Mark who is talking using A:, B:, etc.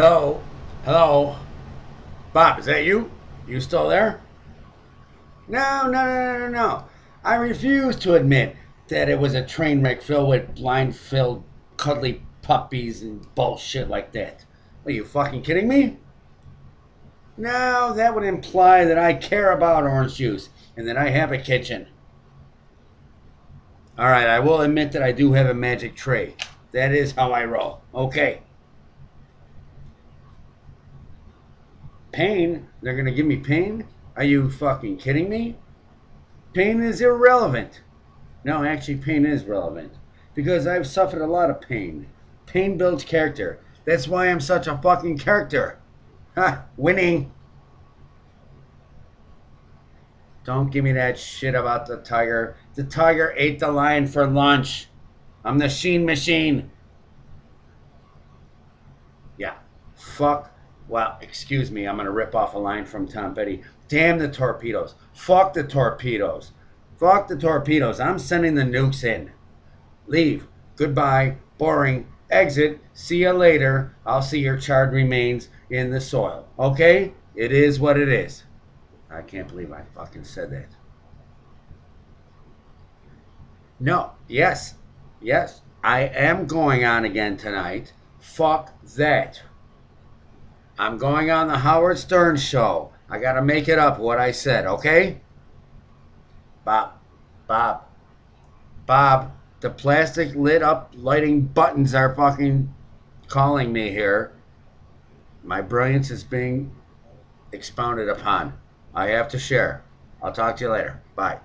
A: Hello? Hello? Bob, is that you? You still there? No, no, no, no, no. I refuse to admit that it was a train wreck filled with blind filled cuddly puppies and bullshit like that. Are you fucking kidding me? No, that would imply that I care about orange juice and that I have a kitchen. All right, I will admit that I do have a magic tray. That is how I roll. Okay. Pain? They're going to give me pain? Are you fucking kidding me? Pain is irrelevant. No, actually, pain is relevant. Because I've suffered a lot of pain. Pain builds character. That's why I'm such a fucking character. Ha! Winning! Don't give me that shit about the tiger. The tiger ate the lion for lunch. I'm the Sheen Machine. Yeah. Fuck. Well, excuse me. I'm going to rip off a line from Tom Petty. Damn the torpedoes. Fuck the torpedoes. Fuck the torpedoes. I'm sending the nukes in. Leave. Goodbye. Boring. Exit. See you later. I'll see your charred remains in the soil. Okay? It is what it is. I can't believe I fucking said that. No. Yes. Yes. I am going on again tonight. Fuck that. I'm going on the Howard Stern show. I got to make it up what I said, okay? Bob. Bob. Bob. The plastic lit up lighting buttons are fucking calling me here. My brilliance is being expounded upon. I have to share. I'll talk to you later. Bye.